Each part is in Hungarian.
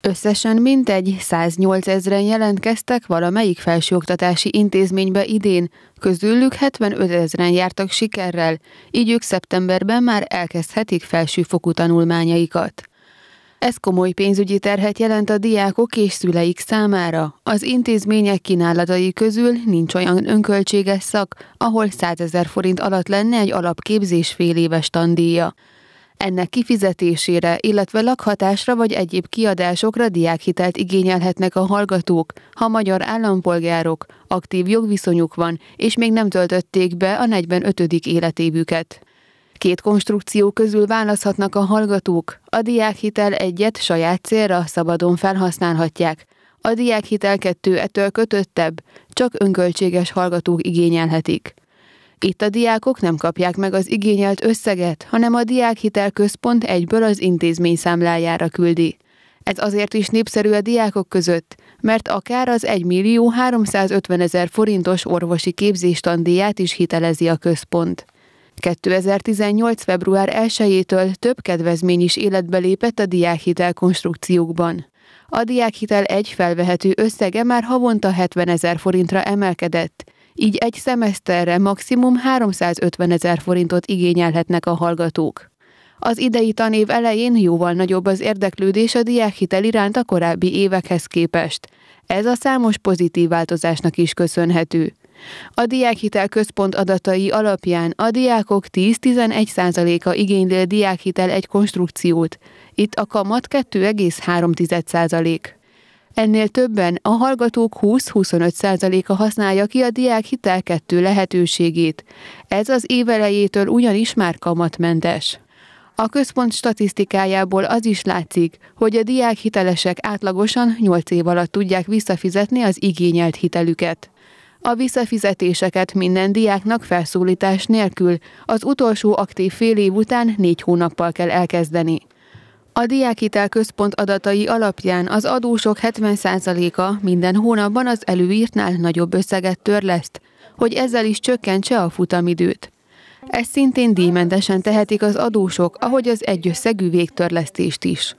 Összesen mintegy 108 ezeren jelentkeztek valamelyik felsőoktatási intézménybe idén, közülük 75 ezeren jártak sikerrel, így ők szeptemberben már elkezdhetik felsőfokú tanulmányaikat. Ez komoly pénzügyi terhet jelent a diákok és szüleik számára. Az intézmények kínálatai közül nincs olyan önköltséges szak, ahol 100 ezer forint alatt lenne egy alapképzés fél éves tandíja. Ennek kifizetésére, illetve lakhatásra vagy egyéb kiadásokra diákhitelt igényelhetnek a hallgatók, ha magyar állampolgárok, aktív jogviszonyuk van, és még nem töltötték be a 45. életévüket. Két konstrukció közül választhatnak a hallgatók. A diákhitel egyet saját célra szabadon felhasználhatják. A diákhitel kettő ettől kötöttebb, csak önköltséges hallgatók igényelhetik. Itt a diákok nem kapják meg az igényelt összeget, hanem a diákhitel központ egyből az intézmény számlájára küldi. Ez azért is népszerű a diákok között, mert akár az 1 millió 350 ezer forintos orvosi képzéstandíját is hitelezi a központ. 2018. február 1-től több kedvezmény is életbe lépett a diákhitel konstrukciókban. A diákhitel egy felvehető összege már havonta 70 ezer forintra emelkedett, így egy szemeszterre maximum 350 ezer forintot igényelhetnek a hallgatók. Az idei tanév elején jóval nagyobb az érdeklődés a diákhitel iránt a korábbi évekhez képest. Ez a számos pozitív változásnak is köszönhető. A Diákhitel Központ adatai alapján a diákok 10-11%-a igényli a diákhitel egy konstrukciót, itt a kamat 2,3%. Ennél többen a hallgatók 20-25%-a használja ki a diák hitel kettő lehetőségét. Ez az évelejétől ugyanis már kamatmentes. A központ statisztikájából az is látszik, hogy a diák hitelesek átlagosan 8 év alatt tudják visszafizetni az igényelt hitelüket. A visszafizetéseket minden diáknak felszólítás nélkül az utolsó aktív fél év után négy hónappal kell elkezdeni. A Diákhitel Központ adatai alapján az adósok 70%-a minden hónapban az előírtnál nagyobb összeget törleszt, hogy ezzel is csökkentse a futamidőt. Ezt szintén díjmentesen tehetik az adósok, ahogy az egyösszegű végtörlesztést is.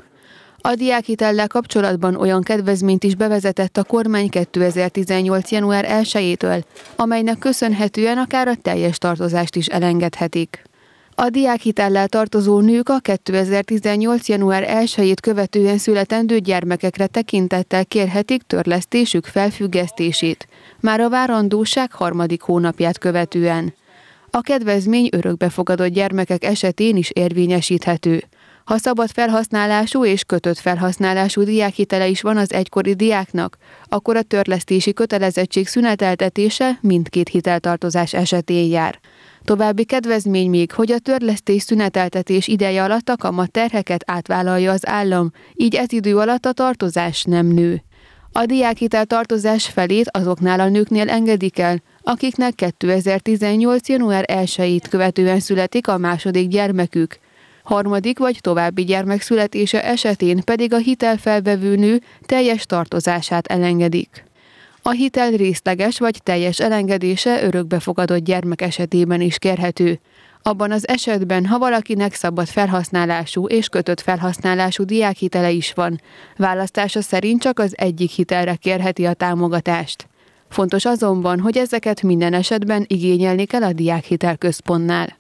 A diákhitellel kapcsolatban olyan kedvezményt is bevezetett a kormány 2018. január 1-től, amelynek köszönhetően akár a teljes tartozást is elengedhetik. A diákhitellel tartozó nők a 2018. január 1-ét követően születendő gyermekekre tekintettel kérhetik törlesztésük felfüggesztését, már a várandóság harmadik hónapját követően. A kedvezmény örökbefogadott gyermekek esetén is érvényesíthető. Ha szabad felhasználású és kötött felhasználású diákhitele is van az egykori diáknak, akkor a törlesztési kötelezettség szüneteltetése mindkét hiteltartozás esetén jár. További kedvezmény még, hogy a törlesztés szüneteltetés ideje alatt a kamat terheket átvállalja az állam, így ez idő alatt a tartozás nem nő. A diákhitel tartozás felét azoknál a nőknél engedik el, akiknek 2018. január 1-ét követően születik a második gyermekük. Harmadik vagy további gyermek születése esetén pedig a hitelfelvevő nő teljes tartozását elengedik. A hitel részleges vagy teljes elengedése örökbefogadott gyermek esetében is kérhető. Abban az esetben, ha valakinek szabad felhasználású és kötött felhasználású diákhitele is van, választása szerint csak az egyik hitelre kérheti a támogatást. Fontos azonban, hogy ezeket minden esetben igényelni kell a diákhitel központnál.